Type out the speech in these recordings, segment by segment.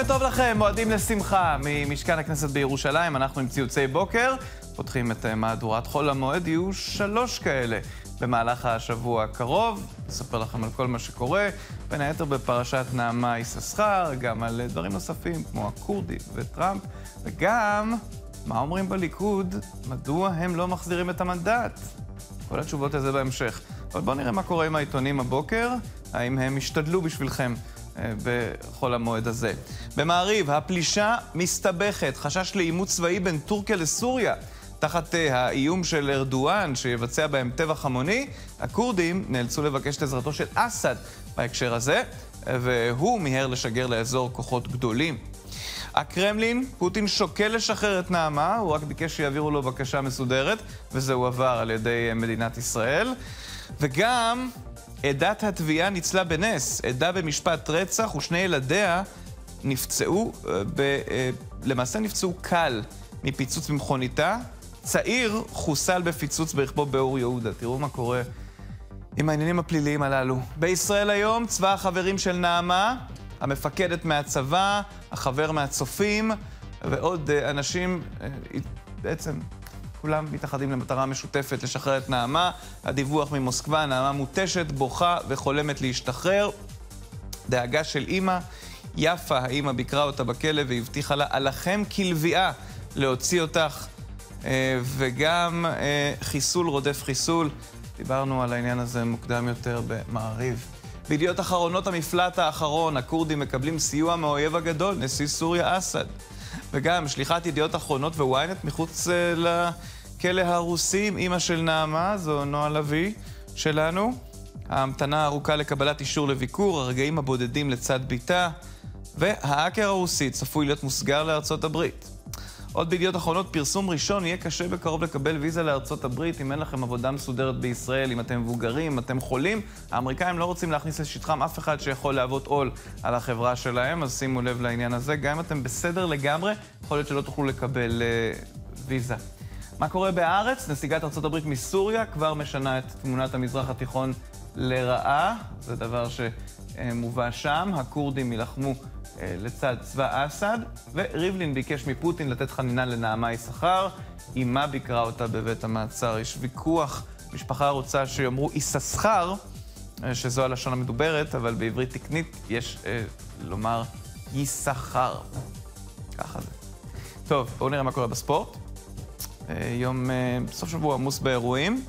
בוקר טוב לכם, מועדים לשמחה ממשכן הכנסת בירושלים, אנחנו עם ציוצי בוקר, פותחים את אה, מהדורת חול המועד, יהיו שלוש כאלה במהלך השבוע הקרוב, נספר לכם על כל מה שקורה, בין היתר בפרשת נעמה יששכר, גם על אה, דברים נוספים כמו הכורדי וטראמפ, וגם מה אומרים בליכוד, מדוע הם לא מחזירים את המנדט. כל התשובות לזה בהמשך. אבל בואו נראה מה קורה עם העיתונים הבוקר, האם הם השתדלו בשבילכם בחול המועד הזה. במעריב, הפלישה מסתבכת, חשש לעימות צבאי בין טורקיה לסוריה. תחת אה, האיום של ארדואן שיבצע בהם טבח המוני, הכורדים נאלצו לבקש את עזרתו של אסד בהקשר הזה, והוא מיהר לשגר לאזור כוחות גדולים. הקרמלין, פוטין שוקל לשחרר את נעמה, הוא רק ביקש שיעבירו לו בקשה מסודרת, וזה הועבר על ידי אה, מדינת ישראל. וגם עדת התביעה ניצלה בנס. עדה במשפט רצח ושני ילדיה נפצעו, אה, ב, אה, למעשה נפצעו קל מפיצוץ במכוניתה. צעיר חוסל בפיצוץ ברכבו באור יהודה. תראו מה קורה עם העניינים הפליליים הללו. בישראל היום, צבא החברים של נעמה, המפקדת מהצבא, החבר מהצופים, ועוד אה, אנשים, בעצם כולם מתאחדים למטרה משותפת לשחרר את נעמה. הדיווח ממוסקבה, נעמה מותשת, בוכה וחולמת להשתחרר. דאגה של אימא, יפה, האימא ביקרה אותה בכלא והבטיחה לה, עליכם כלביאה להוציא אותך. אה, וגם אה, חיסול רודף חיסול. דיברנו על העניין הזה מוקדם יותר במעריב. בידיעות אחרונות המפלט האחרון, הכורדים מקבלים סיוע מהאויב הגדול, נשיא סוריה אסד. וגם שליחת ידיעות אחרונות וויינט מחוץ uh, לכלא הרוסי עם אימא של נעמה, זו נועה לביא שלנו. ההמתנה הארוכה לקבלת אישור לביקור, הרגעים הבודדים לצד ביתה, וההאקר הרוסי צפוי להיות מוסגר לארצות הברית. עוד בידיעות אחרונות, פרסום ראשון, יהיה קשה בקרוב לקבל ויזה לארצות הברית אם אין לכם עבודה מסודרת בישראל, אם אתם מבוגרים, אם אתם חולים. האמריקאים לא רוצים להכניס לשטחם אף אחד שיכול להוות עול על החברה שלהם, אז שימו לב לעניין הזה. גם אם אתם בסדר לגמרי, יכול להיות שלא תוכלו לקבל uh, ויזה. מה קורה בארץ? נסיגת ארה"ב מסוריה כבר משנה את תמונת המזרח התיכון לרעה. זה דבר שמובא שם. הכורדים יילחמו אה, לצד צבא אסד, וריבלין ביקש מפוטין לתת חנינה לנעמה יששכר. אמה ביקרה אותה בבית המעצר. יש ויכוח, משפחה רוצה שיאמרו יששכר, אה, שזו הלשון המדוברת, אבל בעברית תקנית יש אה, לומר יששכר. ככה זה. טוב, בואו נראה מה קורה בספורט. אה, יום, אה, סוף שבוע עמוס באירועים.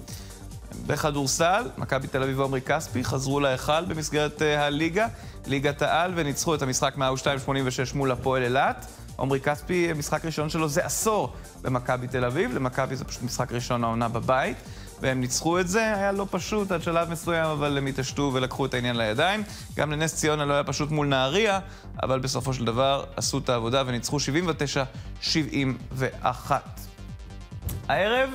בכדורסל, מכבי תל אביב ועומרי כספי חזרו להיכל במסגרת אה, הליגה, ליגת העל, וניצחו את המשחק מהאו 286 מול הפועל אילת. עומרי כספי, משחק ראשון שלו זה עשור במכבי תל אביב, למכבי זה פשוט משחק ראשון העונה בבית, והם ניצחו את זה, היה לא פשוט עד שלב מסוים, אבל הם התעשתו ולקחו את העניין לידיים. גם לנס ציונה לא היה פשוט מול נהריה, אבל בסופו של דבר עשו את העבודה וניצחו 79-71. הערב,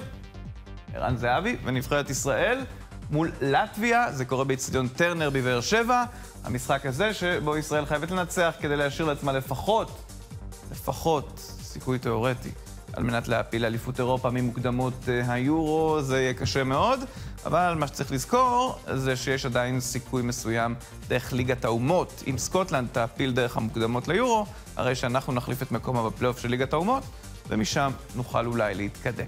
ערן זהבי ונבחרת ישראל מול לטביה, זה קורה באיצטדיון טרנר בבאר שבע. המשחק הזה שבו ישראל חייבת לנצח כדי להשאיר לעצמה לפחות, לפחות, סיכוי תיאורטי, על מנת להפיל אליפות אירופה ממוקדמות אה, היורו, זה יהיה קשה מאוד, אבל מה שצריך לזכור זה שיש עדיין סיכוי מסוים דרך ליגת האומות. אם סקוטלנד תעפיל דרך המוקדמות ליורו, הרי שאנחנו נחליף את מקומה בפלייאוף של ליגת האומות, ומשם נוכל אולי להתקדם.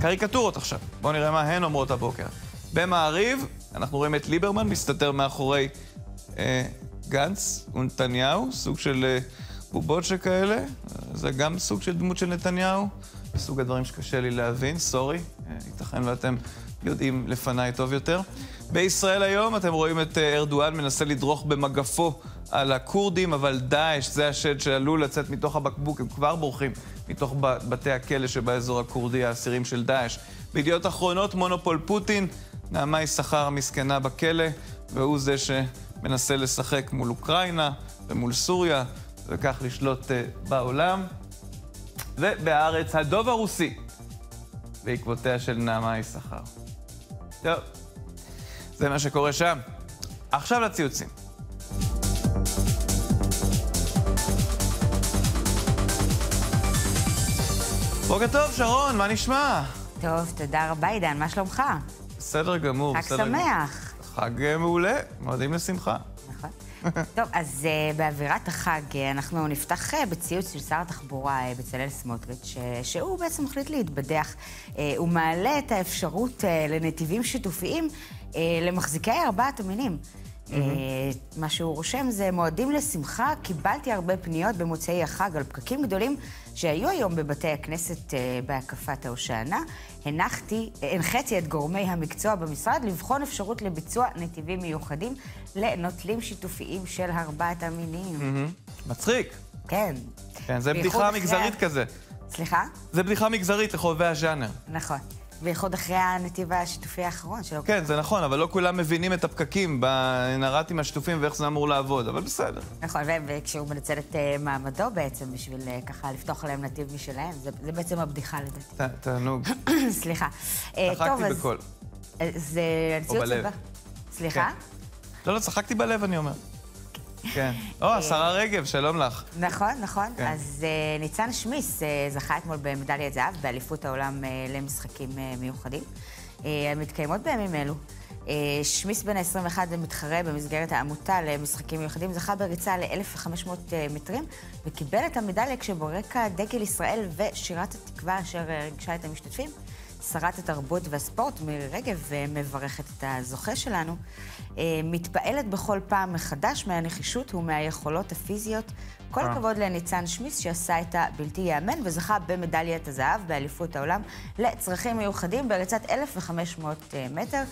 קריקטורות עכשיו, בואו נראה מה הן אומרות הבוקר. במעריב, אנחנו רואים את ליברמן מסתתר מאחורי גנץ ונתניהו, סוג של אה, בובות שכאלה. זה גם סוג של דמות של נתניהו. סוג הדברים שקשה לי להבין, סורי, אה, ייתכן ואתם יודעים לפניי טוב יותר. בישראל היום אתם רואים את אה, ארדואן מנסה לדרוך במגפו על הכורדים, אבל דאעש זה השד שעלול לצאת מתוך הבקבוק, הם כבר בורחים מתוך בתי הכלא שבאזור הכורדי, האסירים של דאעש. בידיעות אחרונות, מונופול פוטין, נעמה יששכר המסכנה בכלא, והוא זה שמנסה לשחק מול אוקראינה ומול סוריה, וכך לשלוט uh, בעולם. ובהארץ, הדוב הרוסי, בעקבותיה של נעמה יששכר. טוב, זה מה שקורה שם. עכשיו לציוצים. בוקר טוב, שרון, מה נשמע? טוב, תודה רבה, עידן, מה שלומך? בסדר גמור, חג שמח. חג אה, מעולה, מועדים לשמחה. נכון. טוב, אז uh, באווירת החג uh, אנחנו נפתח uh, בציוץ של שר התחבורה uh, בצלאל סמוטריץ', uh, שהוא בעצם מחליט להתבדח. Uh, הוא מעלה את האפשרות uh, לנתיבים שיתופיים uh, למחזיקי ארבעת המינים. Mm-hmm. מה שהוא רושם זה מועדים לשמחה, קיבלתי הרבה פניות במוצאי החג על פקקים גדולים שהיו היום בבתי הכנסת בהקפת ההושענא. הנחתי, הנחיתי את גורמי המקצוע במשרד לבחון אפשרות לביצוע נתיבים מיוחדים לנוטלים שיתופיים של ארבעת המינים. מצחיק. כן. כן, זה בדיחה מגזרית כזה. סליחה? זה בדיחה מגזרית לחובבי הז'אנר. נכון. בייחוד אחרי הנתיב השיתופי האחרון שלו. כן, זה נכון, אבל לא כולם מבינים את הפקקים בנר"תים השיתופים ואיך זה אמור לעבוד, אבל בסדר. נכון, וכשהוא מנצל את אה, מעמדו בעצם בשביל אה, ככה לפתוח להם נתיב משלהם, זה, זה בעצם הבדיחה לדעתי. תענוג. סליחה. אה, צחקתי בקול. זה... או בלב. סליחה? כן. לא, לא, צחקתי בלב, אני אומר. כן. או, השרה רגב, שלום לך. נכון, נכון. כן. אז uh, ניצן שמיס uh, זכה אתמול במדליית זהב באליפות העולם uh, למשחקים uh, מיוחדים. המתקיימות בימים אלו. שמיס בן ה-21 מתחרה במסגרת העמותה למשחקים מיוחדים, זכה בריצה ל-1,500 מטרים וקיבל את המדליה כשברקע דגל ישראל ושירת התקווה אשר ריגשה את המשתתפים. שרת התרבות והספורט, מירי רגב, מברכת את הזוכה שלנו. אה, מתפעלת בכל פעם מחדש מהנחישות ומהיכולות הפיזיות. כל אה. הכבוד לניצן שמיס שעשה את הבלתי ייאמן וזכה במדליית הזהב באליפות העולם לצרכים מיוחדים בריצת 1,500 אה, מטר.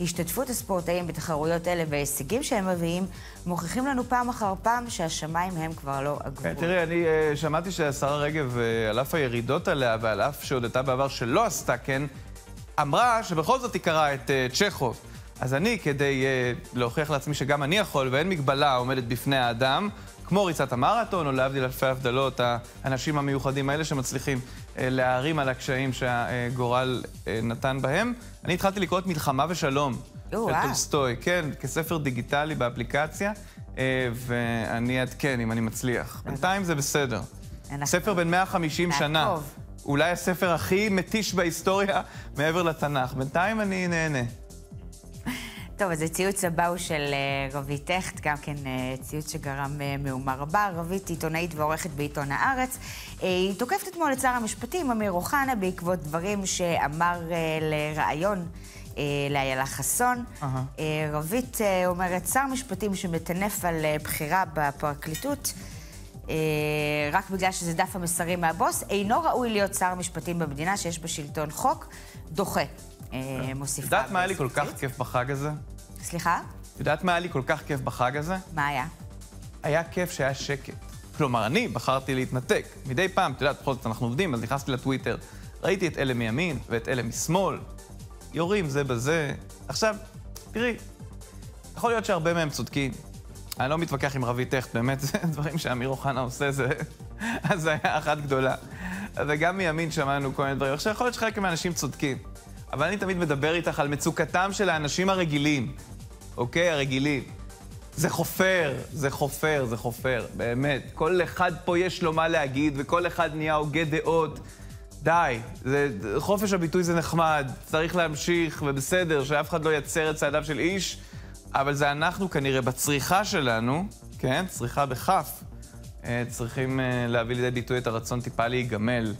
השתתפות הספורטאים בתחרויות אלה וההישגים שהם מביאים מוכיחים לנו פעם אחר פעם שהשמיים הם כבר לא הגבול. תראי, אני שמעתי שהשרה רגב, על אף הירידות עליה ועל אף שהודתה בעבר שלא עשתה כן, אמרה שבכל זאת היא קראה את צ'כוב. אז אני, כדי להוכיח לעצמי שגם אני יכול ואין מגבלה עומדת בפני האדם, כמו ריצת המרתון, או להבדיל אלפי הבדלות, האנשים המיוחדים האלה שמצליחים uh, להערים על הקשיים שהגורל uh, נתן בהם. אני התחלתי לקרוא את מלחמה ושלום של טולסטוי, כן, כספר דיגיטלי באפליקציה, uh, ואני אעדכן אם אני מצליח. בינתיים זה בסדר. ספר בן 150 שנה. אולי הספר הכי מתיש בהיסטוריה מעבר לתנ"ך. בינתיים אני נהנה. טוב, אז הציוץ הבא הוא של uh, רבית הכט, גם כן uh, ציוץ שגרם uh, מהומה רבה. רבית עיתונאית ועורכת בעיתון הארץ. היא תוקפת אתמול את שר המשפטים, אמיר אוחנה, בעקבות דברים שאמר לראיון לאיילה חסון. Uh-huh. Uh, רבית אומרת, שר משפטים שמטנף על בחירה בפרקליטות, רק בגלל שזה דף המסרים מהבוס, אינו ראוי להיות שר משפטים במדינה שיש בה שלטון חוק, דוחה. אה, מוסיפה. את יודעת מה היה לי כל כך כיף בחג הזה? סליחה? את יודעת מה היה לי כל כך כיף בחג הזה? מה היה? היה כיף שהיה שקט. כלומר, אני בחרתי להתנתק. מדי פעם, את יודעת, בכל זאת אנחנו עובדים, אז נכנסתי לטוויטר, ראיתי את אלה מימין ואת אלה משמאל, יורים זה בזה. עכשיו, תראי, יכול להיות שהרבה מהם צודקים. אני לא מתווכח עם רבי טכט, באמת, זה דברים שאמיר אוחנה עושה, זה... אז זה היה אחת גדולה. וגם מימין שמענו כל מיני דברים. עכשיו, יכול להיות שחלק מהאנשים צודקים. אבל אני תמיד מדבר איתך על מצוקתם של האנשים הרגילים, אוקיי? הרגילים. זה חופר, זה חופר, זה חופר, באמת. כל אחד פה יש לו מה להגיד, וכל אחד נהיה הוגה דעות. די, זה, חופש הביטוי זה נחמד, צריך להמשיך, ובסדר, שאף אחד לא ייצר את צעדיו של איש, אבל זה אנחנו כנראה בצריכה שלנו, כן? צריכה בכף, אה, צריכים אה, להביא לידי ביטוי את הרצון טיפה להיגמל.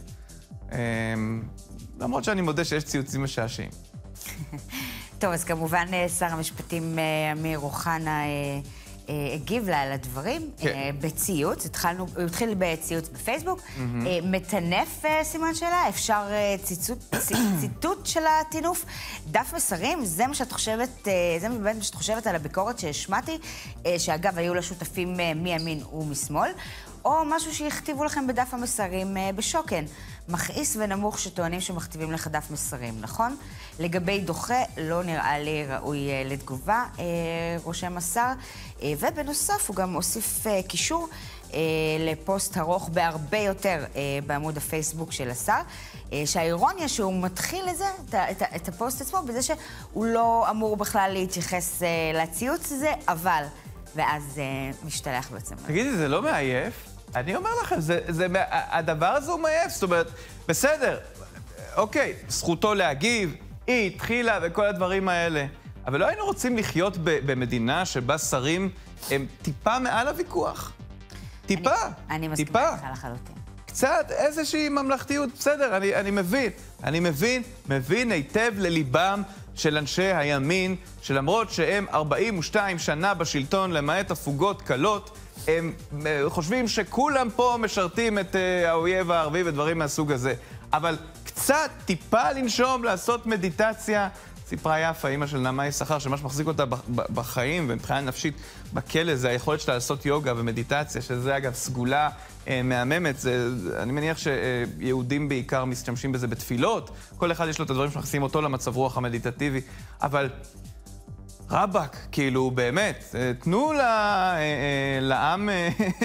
למרות שאני מודה שיש ציוצים משעשעים. טוב, אז כמובן אה, שר המשפטים אה, אמיר אוחנה אה, הגיב לה על הדברים כן. בציוץ. התחלנו, הוא התחיל בציוץ בפייסבוק. מטנף, סימן שאלה, אפשר ציטוט, ציטוט של הטינוף. דף מסרים, זה מה שאת חושבת, זה באמת מה שאת חושבת על הביקורת שהשמעתי, שאגב, היו לה שותפים מימין ומשמאל. או משהו שהכתיבו לכם בדף המסרים בשוקן. מכעיס ונמוך שטוענים שמכתיבים לך דף מסרים, נכון? לגבי דוחה, לא נראה לי ראוי אה, לתגובה, אה, רושם השר. ובנוסף, הוא גם הוסיף קישור לפוסט ארוך בהרבה יותר בעמוד הפייסבוק של השר, שהאירוניה שהוא מתחיל לזה, את, את הפוסט עצמו, בזה שהוא לא אמור בכלל להתייחס לציוץ הזה, אבל... ואז משתלח בעצם. תגידי, זה לא מעייף? אני אומר לכם, זה, זה, הדבר הזה הוא מעייף, זאת אומרת, בסדר, אוקיי, זכותו להגיב, היא התחילה וכל הדברים האלה. אבל לא היינו רוצים לחיות במדינה שבה שרים הם טיפה מעל הוויכוח. טיפה, אני, אני מסכימה טיפה. איתך לחלוטין. קצת איזושהי ממלכתיות, בסדר, אני, אני מבין. אני מבין, מבין היטב לליבם של אנשי הימין, שלמרות שהם 42 שנה בשלטון, למעט הפוגות קלות, הם אה, חושבים שכולם פה משרתים את uh, האויב הערבי ודברים מהסוג הזה. אבל קצת, טיפה לנשום, לעשות מדיטציה. סיפרה יפה, אימא של נעמה יששכר, שמה שמחזיק אותה בחיים ומבחינה נפשית בכלא זה היכולת שלה לעשות יוגה ומדיטציה, שזה אגב סגולה אה, מהממת. זה, אני מניח שיהודים בעיקר משתמשים בזה בתפילות. כל אחד יש לו את הדברים שמכניסים אותו למצב רוח המדיטטיבי. אבל רבאק, כאילו, באמת, אה, תנו אה, אה, לעם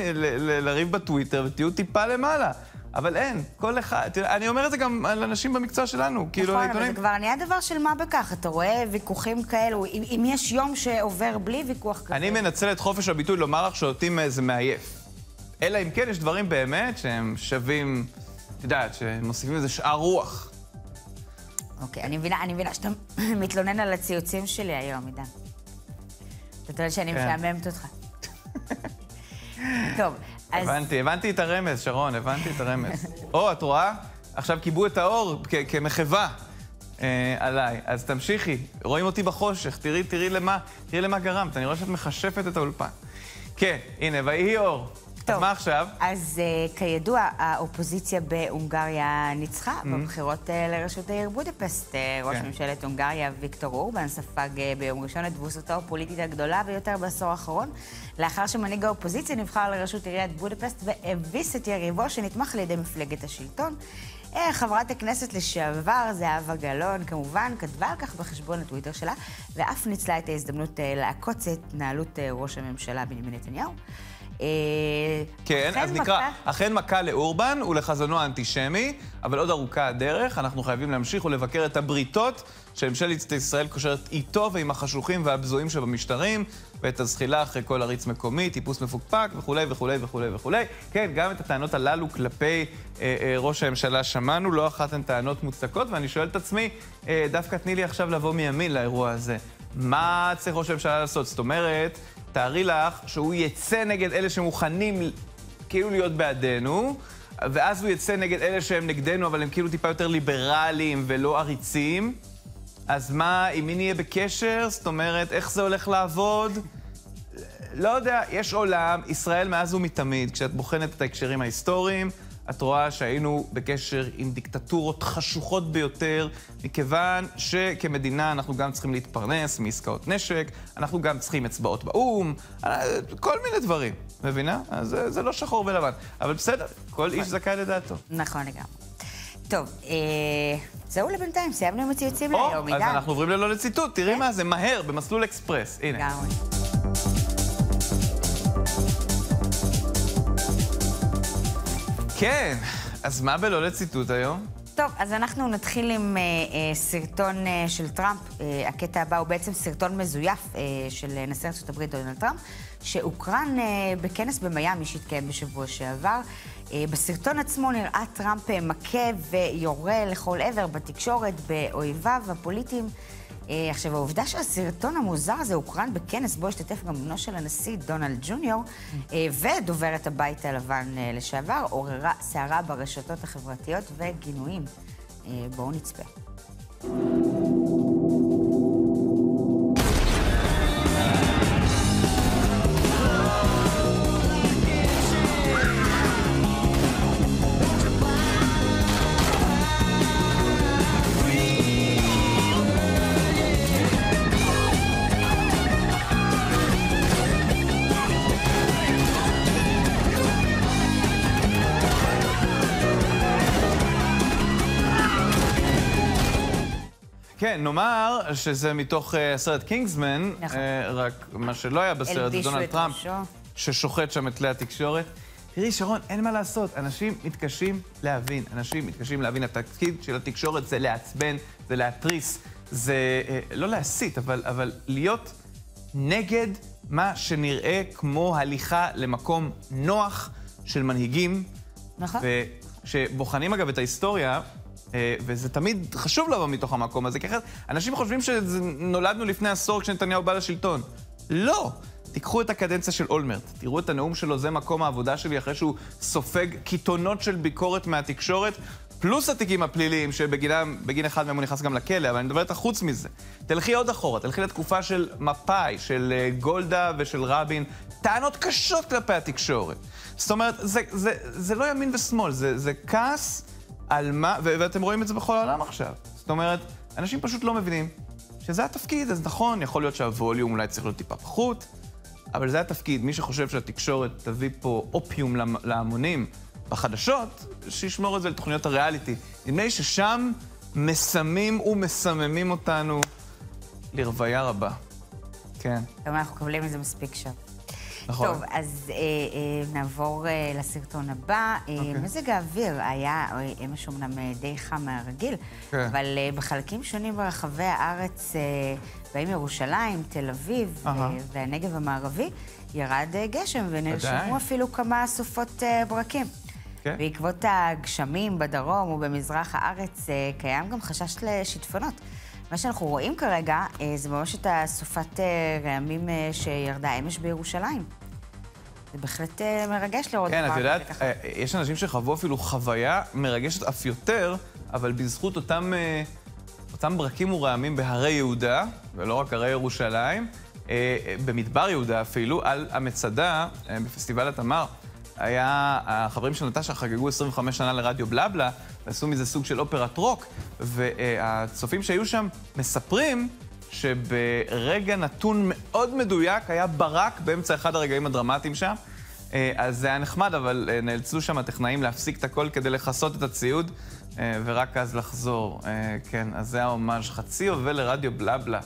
לריב בטוויטר ותהיו טיפה למעלה. אבל אין, כל אחד, תראה, אני אומר את זה גם על אנשים במקצוע שלנו, כאילו, נכון, אבל זה כבר נהיה דבר של מה בכך, אתה רואה ויכוחים כאלו, אם, אם יש יום שעובר בלי ויכוח כזה... אני מנצל את חופש הביטוי לומר לך שאותי זה מעייף. אלא אם כן יש דברים באמת שהם שווים, את יודעת, שמוסיפים איזה שאר רוח. אוקיי, אני מבינה, אני מבינה שאתה מתלונן על הציוצים שלי היום, עידן. אתה טוען שאני כן. משעממת אותך. טוב, אז... הבנתי, הבנתי את הרמז, שרון, הבנתי את הרמז. או, את רואה? עכשיו כיבו את האור כמחווה אה, עליי. אז תמשיכי, רואים אותי בחושך, תראי, תראי למה, תראי למה גרמת, אני רואה שאת מחשפת את האולפן. כן, הנה, ויהי אור. טוב, אז מה עכשיו? אז uh, כידוע, האופוזיציה בהונגריה ניצחה mm-hmm. בבחירות uh, לראשות העיר בודפסט. Uh, ראש כן. ממשלת הונגריה, ויקטור אורבן, ספג uh, ביום ראשון את תבוסתו הפוליטית הגדולה ביותר בעשור האחרון, לאחר שמנהיג האופוזיציה נבחר לראשות עיריית בודפסט והביס את יריבו שנתמך על ידי מפלגת השלטון. חברת הכנסת לשעבר, זהבה גלאון, כמובן, כתבה על כך בחשבון הטוויטר שלה, ואף ניצלה את ההזדמנות לעקוץ את התנהלות ראש הממשלה בנימין נתניהו. אה, כן, אז נקרא, אכן מכה לאורבן ולחזונו האנטישמי, אבל עוד ארוכה הדרך, אנחנו חייבים להמשיך ולבקר את הבריתות שממשלת ישראל קושרת איתו ועם החשוכים והבזויים שבמשטרים, ואת הזחילה אחרי כל עריץ מקומי, טיפוס מפוקפק וכולי וכולי וכולי וכולי. כן, גם את הטענות הללו כלפי אה, אה, ראש הממשלה שמענו, לא אחת הן טענות מוצדקות, ואני שואל את עצמי, אה, דווקא תני לי עכשיו לבוא מימין לאירוע הזה. מה צריך ראש הממשלה לעשות? זאת אומרת, תארי לך שהוא יצא נגד אלה שמוכנים כאילו להיות בעדנו, ואז הוא יצא נגד אלה שהם נגדנו, אבל הם כאילו טיפה יותר ליברליים ולא עריצים. אז מה, עם מי נהיה בקשר? זאת אומרת, איך זה הולך לעבוד? לא יודע, יש עולם, ישראל מאז ומתמיד, כשאת בוחנת את ההקשרים ההיסטוריים, את רואה שהיינו בקשר עם דיקטטורות חשוכות ביותר, מכיוון שכמדינה אנחנו גם צריכים להתפרנס מעסקאות נשק, אנחנו גם צריכים אצבעות באו"ם, כל מיני דברים, מבינה? אז זה, זה לא שחור ולבן. אבל בסדר, כל איש זכאי לדעתו. נכון לגמרי. טוב, אה, זהו לבינתיים, סיימנו עם הציוצים להיום, עידן. אז אנחנו עוברים ללא לציטוט, תראי כן. מה זה, מהר, במסלול אקספרס. הנה. לגמרי. כן, אז מה בלא לציטוט היום? טוב, אז אנחנו נתחיל עם אה, אה, סרטון אה, של טראמפ. אה, הקטע הבא הוא בעצם סרטון מזויף אה, של נשיא ארצות הברית דונלד טראמפ, שהוקרן אה, בכנס במיאמי שהתקיים בשבוע שעבר. אה, בסרטון עצמו נראה טראמפ אה, מכה ויורה לכל עבר בתקשורת באויביו הפוליטיים. אה, עכשיו, העובדה שהסרטון המוזר הזה הוקרן בכנס בו השתתף גם בנו של הנשיא דונלד ג'וניור אה, ודוברת הבית הלבן אה, לשעבר, עוררה סערה ברשתות החברתיות וגינויים. בואו נצפה. כן, נאמר שזה מתוך uh, הסרט קינגסמן, נכון. uh, רק מה שלא היה בסרט זה דונלד טראמפ, ששוחט שם את כלי התקשורת. תראי, שרון, אין מה לעשות, אנשים מתקשים להבין. אנשים מתקשים להבין. התפקיד של התקשורת זה לעצבן, זה להתריס, זה uh, לא להסית, אבל, אבל להיות נגד מה שנראה כמו הליכה למקום נוח של מנהיגים. נכון. וכשבוחנים אגב את ההיסטוריה, וזה תמיד חשוב לבוא מתוך המקום הזה, כי אחרת אנשים חושבים שנולדנו לפני עשור כשנתניהו בא לשלטון. לא. תיקחו את הקדנציה של אולמרט, תראו את הנאום שלו, זה מקום העבודה שלי, אחרי שהוא סופג קיתונות של ביקורת מהתקשורת, פלוס התיקים הפליליים, שבגין אחד מהם הוא נכנס גם לכלא, אבל אני מדבר איתך חוץ מזה. תלכי עוד אחורה, תלכי לתקופה של מפא"י, של אה, גולדה ושל רבין, טענות קשות כלפי התקשורת. זאת אומרת, זה, זה, זה לא ימין ושמאל, זה, זה כעס על מה, ואתם רואים את זה בכל העולם עכשיו. זאת אומרת, אנשים פשוט לא מבינים שזה התפקיד, אז נכון, יכול להיות שהווליום אולי צריך להיות טיפה פחות, אבל זה התפקיד. מי שחושב שהתקשורת תביא פה אופיום להמונים בחדשות, שישמור את זה לתוכניות הריאליטי. נדמה לי ששם מסמים ומסממים אותנו לרוויה רבה. כן. גם אנחנו מקבלים את זה מספיק שם. נכון. טוב, אז אה, אה, נעבור אה, לסרטון הבא. אה, אוקיי. מזג האוויר היה אה, אמש אומנם אה, די חם מהרגיל, כן. אבל אה, בחלקים שונים ברחבי הארץ, אה, באים ירושלים, תל אביב אה, והנגב המערבי, ירד אה, גשם, ונרשמו אפילו כמה סופות אה, ברקים. כן. בעקבות הגשמים בדרום ובמזרח הארץ, אה, קיים גם חשש לשיטפונות. מה שאנחנו רואים כרגע אה, זה ממש את הסופת אה, רעמים אה, שירדה אמש בירושלים. זה בהחלט מרגש לראות כן, את יודעת, יש אנשים שחוו אפילו חוויה מרגשת אף יותר, אבל בזכות אותם, אותם ברקים ורעמים בהרי יהודה, ולא רק הרי ירושלים, במדבר יהודה אפילו, על המצדה בפסטיבל התמר. היה, החברים של נטשה חגגו 25 שנה לרדיו בלבלה, ועשו מזה סוג של אופרת רוק, והצופים שהיו שם מספרים שברגע נתון מאוד מדויק היה ברק באמצע אחד הרגעים הדרמטיים שם. אה, אז זה היה נחמד, אבל אה, נאלצו שם הטכנאים להפסיק את הכל כדי לכסות את הציוד, אה, ורק אז לחזור. כן, אז זה ההומאז' חצי יובל לרדיו בלבלה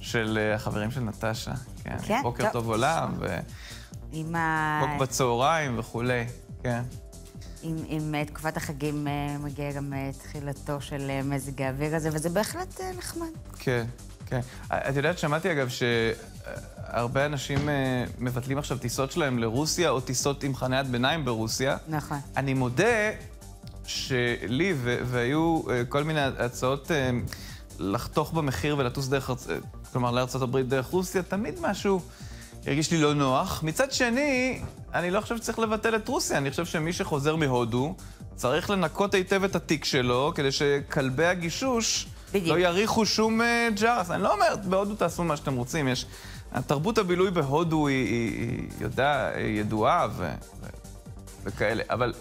של החברים של נטשה. כן, כן בוקר טוב, טוב עולם, ו... עם ה... חוק בצהריים וכולי, כן. עם, עם אה, תקופת החגים אה, מגיע גם אה, תחילתו של מזג האוויר הזה, וזה בהחלט נחמד. כן, כן. את יודעת, שמעתי אגב שהרבה אנשים מבטלים עכשיו טיסות שלהם לרוסיה, או טיסות עם חניית ביניים ברוסיה. נכון. אני מודה שלי, והיו כל מיני הצעות לחתוך במחיר ולטוס דרך, כלומר, לארצות הברית דרך רוסיה, תמיד משהו... הרגיש לי לא נוח. מצד שני, אני לא חושב שצריך לבטל את רוסיה, אני חושב שמי שחוזר מהודו צריך לנקות היטב את התיק שלו, כדי שכלבי הגישוש בדיוק. לא יריחו שום uh, ג'רס. אני לא אומר, בהודו תעשו מה שאתם רוצים, יש... תרבות הבילוי בהודו היא, היא, היא יודע, היא ידועה ו, ו, וכאלה, אבל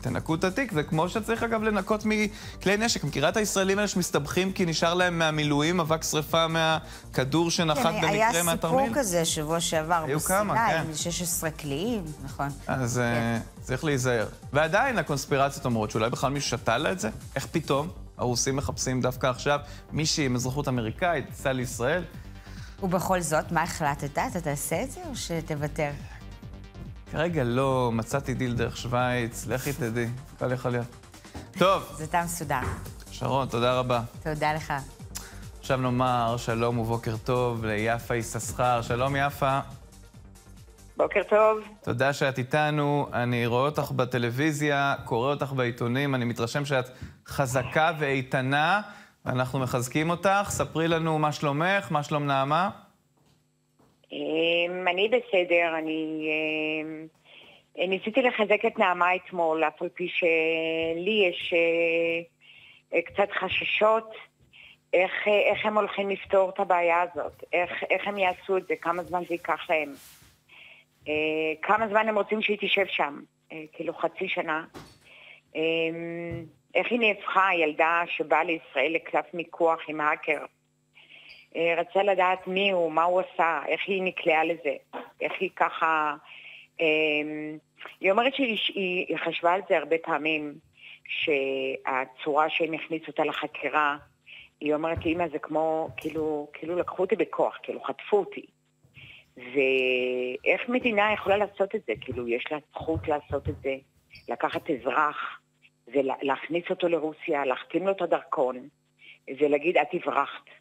תנקו את התיק, זה כמו שצריך אגב לנקות מכלי נשק. מכירה את הישראלים האלה שמסתבכים כי נשאר להם מהמילואים אבק שרפה מהכדור שנחת כן, במקרה מהתרמיל? היה סיפור כזה שבוע שעבר בסיני, כן. עם 16 קליעים, נכון. אז כן. uh, צריך להיזהר. ועדיין הקונספירציות אומרות שאולי בכלל מישהו שתה לה את זה? איך פתאום? הרוסים מחפשים דווקא עכשיו מישהי עם אזרחות אמריקאית, תיסע לישראל. ובכל זאת, מה החלטת? אתה תעשה את זה או שתוותר? כרגע לא, מצאתי דיל דרך שווייץ, לכי תדעי, הכל יכול להיות. טוב. זה תם סודר. שרון, תודה רבה. תודה לך. עכשיו נאמר שלום ובוקר טוב ליפה יששכר. שלום, יפה. בוקר טוב. תודה שאת איתנו. אני רואה אותך בטלוויזיה, קורא אותך בעיתונים, אני מתרשם שאת חזקה ואיתנה, ואנחנו מחזקים אותך. ספרי לנו מה שלומך, מה שלום נעמה. אמ, אני בסדר, אני אמ, ניסיתי לחזק את נעמה אתמול, אף על פי שלי יש אה, קצת חששות איך, איך הם הולכים לפתור את הבעיה הזאת, איך, איך הם יעשו את זה, כמה זמן זה ייקח להם, אה, כמה זמן הם רוצים שהיא תשב שם, אה, כאילו חצי שנה. אמ, איך היא נהפכה, ילדה שבאה לישראל לקלף מיקוח עם האקר. אה, רצה לדעת מי הוא, מה הוא עשה, איך היא נקלעה לזה, איך היא ככה... אמ, היא אומרת שהיא חשבה על זה הרבה פעמים, שהצורה שהם הכניסו אותה לחקירה, היא אומרת לי, אמא, זה כמו, כאילו, כאילו לקחו אותי בכוח, כאילו חטפו אותי. ואיך מדינה יכולה לעשות את זה? כאילו, יש לה זכות לעשות את זה, לקחת אזרח ולהכניס אותו לרוסיה, להחתים לו את הדרכון, ולהגיד, את הברחת.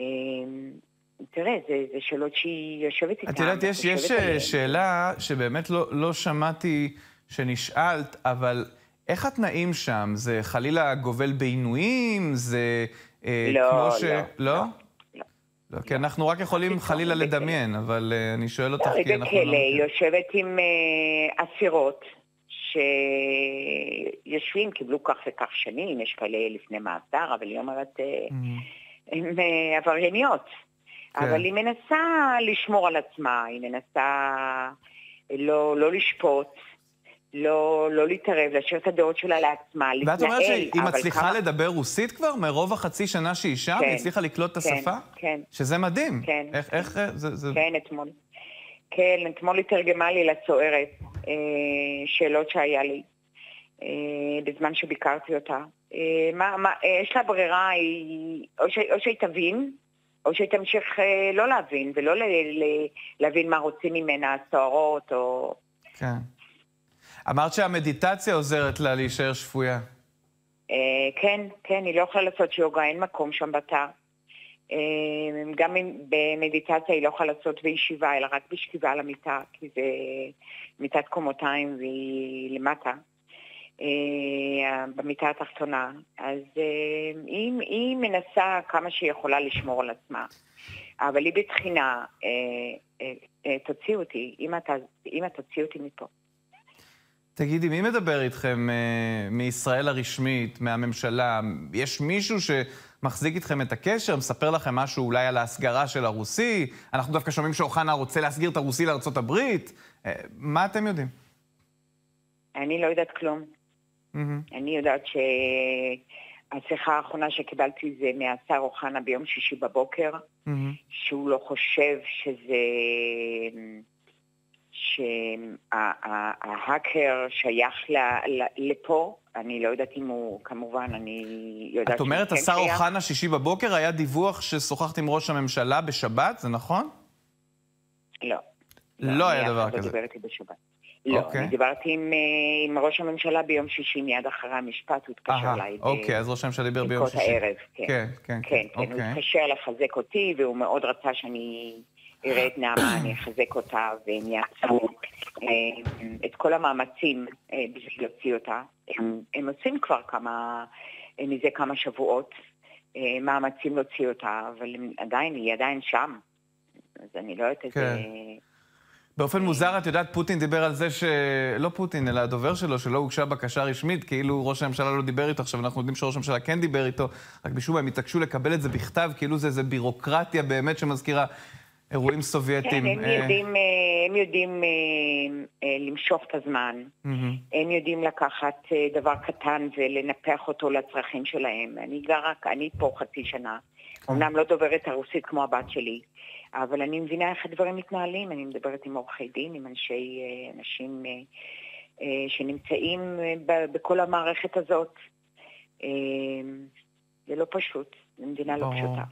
אמ, תראה, זה, זה שאלות שהיא יושבת איתן. את יודעת, יש, יש אה, שאלה שבאמת לא, לא שמעתי שנשאלת, אבל איך התנאים שם? זה חלילה גובל בעינויים? זה אה, לא, כמו ש... לא, לא? לא. לא, כי אנחנו רק יכולים חלילה לדמיין, אבל uh, אני שואל אותך לא, כי אנחנו לא... בכלא, יושבת עם uh, אסירות שיושבים, קיבלו כך וכך שנים, יש כאלה לפני מאסר, אבל היא אומרת, uh, הן uh, עברייניות. כן. אבל היא מנסה לשמור על עצמה, היא מנסה לא, לא לשפוט. לא, לא להתערב, להשאיר את הדעות שלה לעצמה, להתנהל. ואת אומרת שהיא מצליחה כמה... לדבר רוסית כבר? מרוב החצי שנה שהיא שם? כן, היא הצליחה לקלוט את כן, השפה? כן. שזה מדהים. כן. איך, איך, זה, זה... כן, אתמול. כן, אתמול היא תרגמה לי לצוערת אה, שאלות שהיה לי אה, בזמן שביקרתי אותה. אה, מה, מה, אה, יש לה ברירה, היא, או, ש, או שהיא תבין, או שהיא תמשיך אה, לא להבין, ולא ל, ל, להבין מה רוצים ממנה הסוהרות, או... כן. אמרת שהמדיטציה עוזרת לה להישאר שפויה. כן, כן, היא לא יכולה לעשות שיוגה, אין מקום שם בתא. גם במדיטציה היא לא יכולה לעשות בישיבה, אלא רק בשכיבה על המיטה, כי זה מיטת קומותיים והיא למטה, במיטה התחתונה. אז uh, היא, היא מנסה כמה שהיא יכולה לשמור על עצמה. אבל היא בתחינה, uh, תוציא אותי, אמא תוציא אותי מפה. תגידי, מי מדבר איתכם אה, מישראל הרשמית, מהממשלה? יש מישהו שמחזיק איתכם את הקשר, מספר לכם משהו אולי על ההסגרה של הרוסי? אנחנו דווקא שומעים שאוחנה רוצה להסגיר את הרוסי לארה"ב. אה, מה אתם יודעים? אני לא יודעת כלום. Mm-hmm. אני יודעת שהשיחה האחרונה שקיבלתי זה מהשר אוחנה ביום שישי בבוקר, mm-hmm. שהוא לא חושב שזה... שההאקר שייך לפה, אני לא יודעת אם הוא, כמובן, אני יודעת... את אומרת, השר אוחנה שישי בבוקר, היה דיווח ששוחחת עם ראש הממשלה בשבת, זה נכון? לא. לא היה דבר כזה. לא דיברתי בשבת. לא, אוקיי. אני דיברתי עם, אה, עם ראש הממשלה ביום שישי, מיד אחרי המשפט, הוא התקשר אליי. אוקיי, אז ראש הממשלה דיבר ביום שישי. הערב, כן. כן, כן, כן. כן, הוא אוקיי. התקשר לחזק אותי, והוא מאוד רצה שאני אראה את נעמה, אני אחזק אותה, והם יעשו אה, את כל המאמצים אה, בשביל להוציא אותה. הם, הם עושים כבר כמה, אה, מזה כמה שבועות, מאמצים להוציא אותה, אבל עדיין, היא עדיין שם. אז אני לא יודעת איזה... באופן מוזר, את יודעת, פוטין דיבר על זה ש... לא פוטין, אלא הדובר שלו, שלא הוגשה בקשה רשמית, כאילו ראש הממשלה לא דיבר איתו. עכשיו, אנחנו יודעים שראש הממשלה כן דיבר איתו, רק משום מה הם התעקשו לקבל את זה בכתב, כאילו זה איזה בירוקרטיה באמת שמזכירה אירועים סובייטיים. כן, הם אה, יודעים, אה, הם יודעים אה, למשוך את הזמן. הם יודעים לקחת דבר קטן ולנפח אותו לצרכים שלהם. אני גרה, אני פה חצי שנה. כן. אמנם לא דוברת הרוסית כמו הבת שלי, אבל אני מבינה איך הדברים מתנהלים. אני מדברת עם עורכי דין, עם אנשי, אנשים שנמצאים בכל המערכת הזאת. זה לא פשוט, זו מדינה לא פשוטה.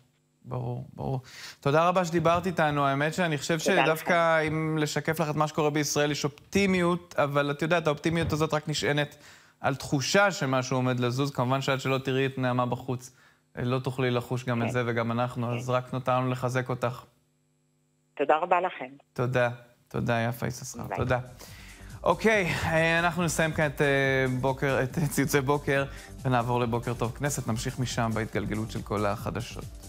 ברור, ברור. תודה רבה שדיברת איתנו. האמת שאני חושב שדווקא אם לשקף לך את מה שקורה בישראל, יש אופטימיות, אבל את יודעת, האופטימיות הזאת רק נשענת על תחושה שמשהו עומד לזוז. כמובן שעד שלא תראי את נעמה בחוץ, לא תוכלי לחוש גם את כן. זה וגם אנחנו, כן. אז רק נותרנו לחזק אותך. תודה רבה לכם. תודה. תודה, יפה יששכר. תודה. אוקיי, אה, אנחנו נסיים כאן את, אה, בוקר, את ציוצי בוקר ונעבור לבוקר טוב כנסת. נמשיך משם בהתגלגלות של כל החדשות.